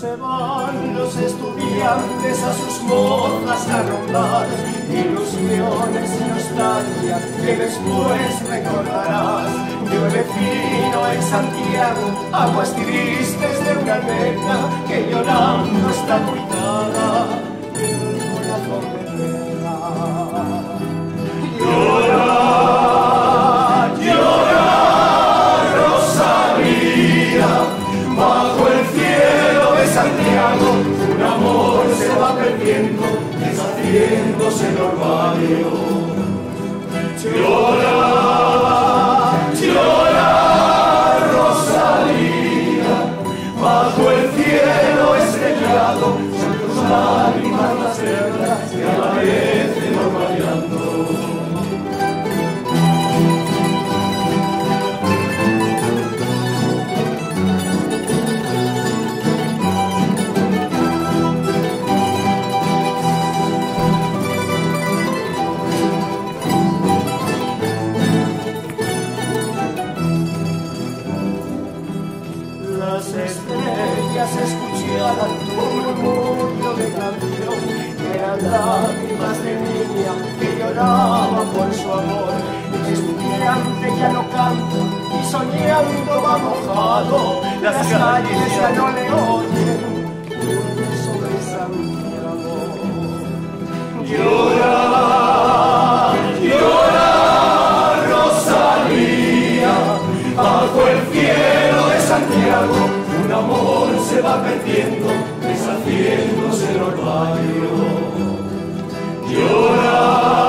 se van los estudiantes a sus mozas a rondar, ilusiones y nostalgias que después recordarás. Llueve fino en Santiago, aguas tristes de una nena que llorando está cuidada, el corazón de un amor se va perdiendo, deshaciéndose en orvallo. Llora, llora, Rosalía, bajo el cielo estrellado, son tus lágrimas las verdes que aparecen Las estrellas escuchaban tu murmullo de canción, eran lágrimas de niña que lloraba por su amor. Estudiante ya no canta y soñando va mojado, las calles ya no le oyen, sobre Santiago. Llora, se va perdiendo, deshaciéndose el orvallo. Llora,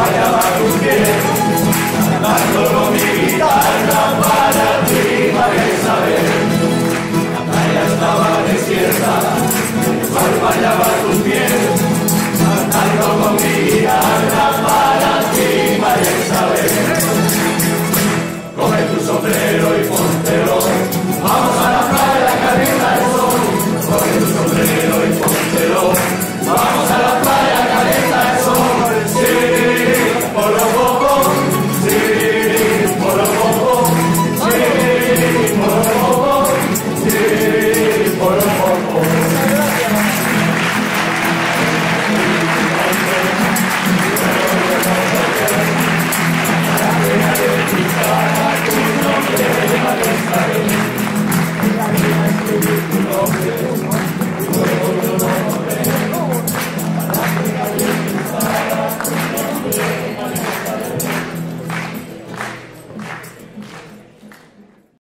el palma ya va a cumplir, cantando con mi guitarra para ti, para saber. La playa estaba desierta,